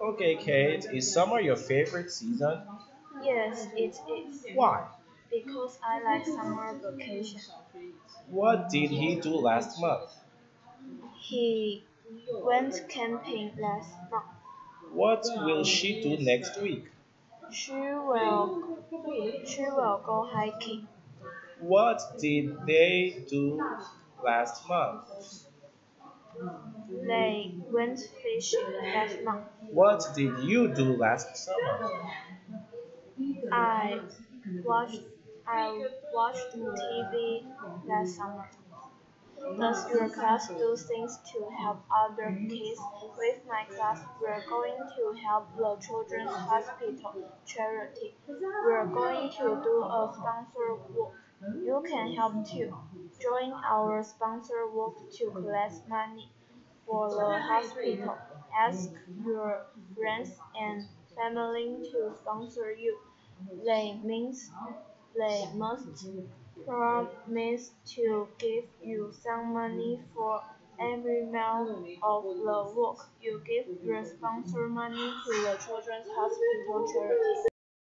Okay, Kate, is summer your favorite season? Yes, it is. Why? Because I like summer vacation. What did he do last month? He went camping last month. What will she do next week? She will she will go hiking. What did they do last month? They went fishing last month. What did you do last summer? I watched I watched TV last summer. Does your class do things to help other kids? With my class, we're going to help the Children's Hospital charity. We're going to do a sponsor walk. You can help too. Join our sponsor walk to collect money for the hospital. Ask your friends and family to sponsor you. They means they must promise to give you some money for every mile of the walk. You give your sponsor money to the Children's Hospital charity.